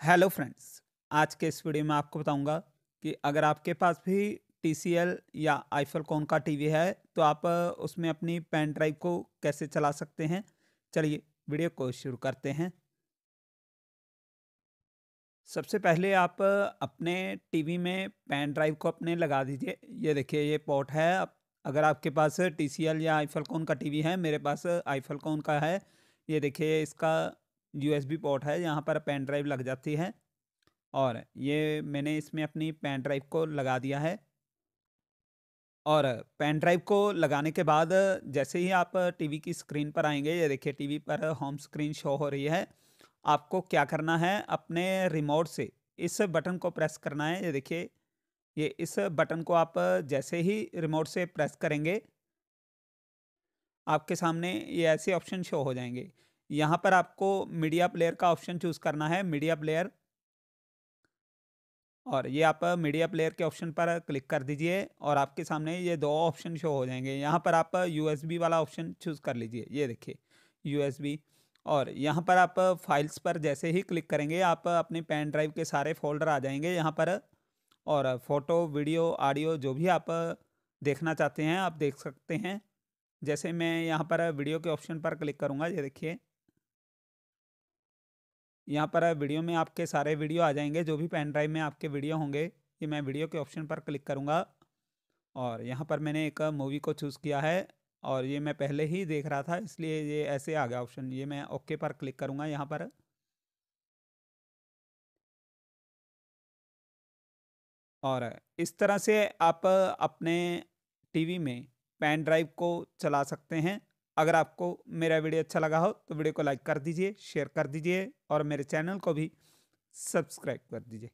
Hello friends आज के इस वीडियो में आपको बताऊँगा कि अगर आपके पास भी TCL या आईफल कौन का टीवी है तो आप उसमें अपनी पेन ड्राइव को कैसे चला सकते हैं? चलिए वीडियो को शुरू करते हैं। सबसे पहले आप अपने टीवी में पेन ड्राइव को अपने लगा दीजिए। ये देखिए, ये पोर्ट है। अगर आपके पास TCL या आईफल कौन का टीवी है, मेरे पास आईफल कौन का है, ये देखिए, इसका यूएसबी पोर्ट है यहाँ पर पेन ड्राइव लग जाती है। और ये मैंने इसमें अपनी पेन ड्राइव को लगा दिया है। और पेन ड्राइव को लगाने के बाद जैसे ही आप टीवी की स्क्रीन पर आएँगे, ये देखिए टीवी पर होम स्क्रीन शो हो रही है। आपको क्या करना है, अपने रिमोट से इस बटन को प्रेस करना है। ये देखिए, ये इस बटन को आप जैसे ही रिमोट से प्रेस करेंगे, आपके सामने ये ऐसे ऑप्शन शो हो जाएँगे। यहाँ पर आपको मीडिया प्लेयर का ऑप्शन चूज़ करना है, मीडिया प्लेयर। और ये आप मीडिया प्लेयर के ऑप्शन पर क्लिक कर दीजिए और आपके सामने ये दो ऑप्शन शो हो जाएँगे। यहाँ पर आप यूएसबी वाला ऑप्शन चूज़ कर लीजिए, ये देखिए, यूएसबी। और यहाँ पर आप फाइल्स पर जैसे ही क्लिक करेंगे, आप अपने पेन ड्राइव के सारे फोल्डर आ जाएँगे यहाँ पर। और फ़ोटो, वीडियो, ऑडियो जो भी आप देखना चाहते हैं, आप देख सकते हैं। जैसे मैं यहाँ पर वीडियो के ऑप्शन पर क्लिक करूँगा, ये देखिए। यहाँ पर वीडियो में आपके सारे वीडियो आ जाएँगे, जो भी पेन ड्राइव में आपके वीडियो होंगे, ये मैं वीडियो के ऑप्शन पर क्लिक करूँगा। और यहाँ पर मैंने एक मूवी को चूज़ किया है, और ये मैं पहले ही देख रहा था, इसलिए ये ऐसे आ गया ऑप्शन ये मैं ओके पर क्लिक करूँगा यहाँ पर। और इस तरह से आप अपने टीवी में पेन ड्राइव को चला सकते हैं। अगर आपको मेरा वीडियो अच्छा लगा हो तो वीडियो को लाइक कर दीजिए, शेयर कर दीजिए और मेरे चैनल को भी सब्सक्राइब कर दीजिए।